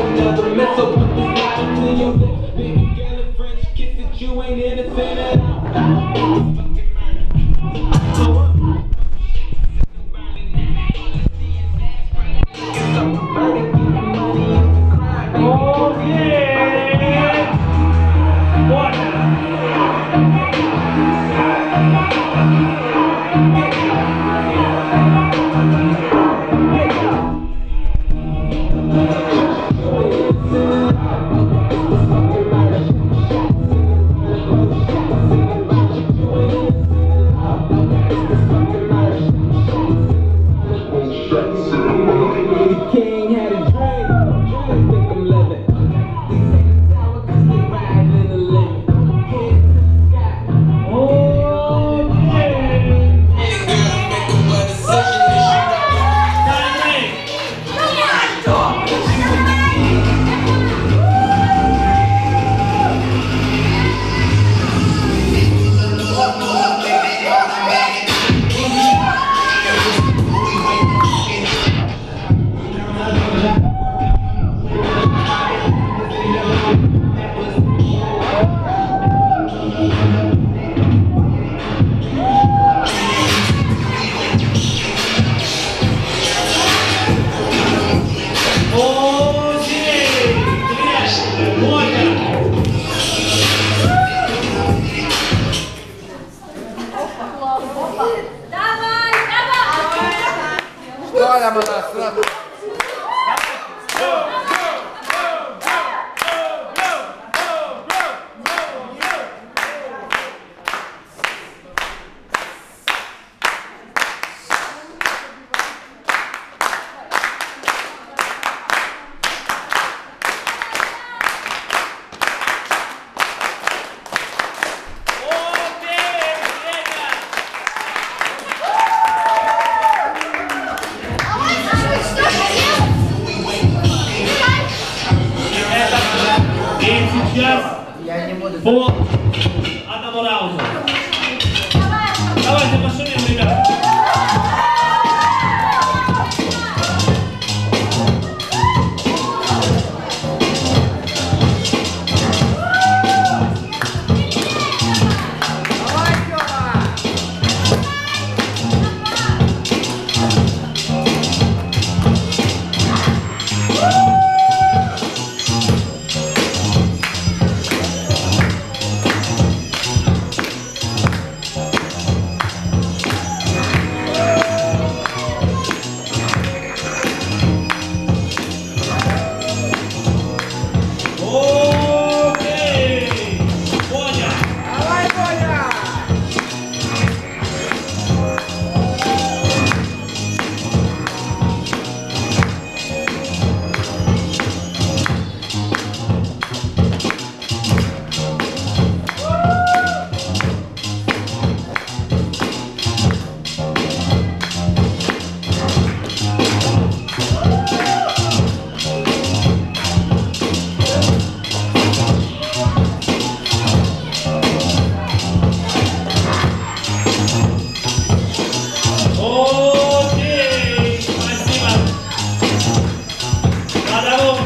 Another mess up with the bottom to your lips. Jest po Adam Orauza.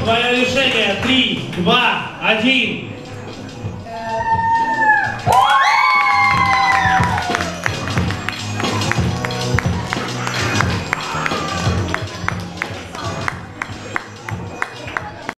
твое решение. Три, два, один.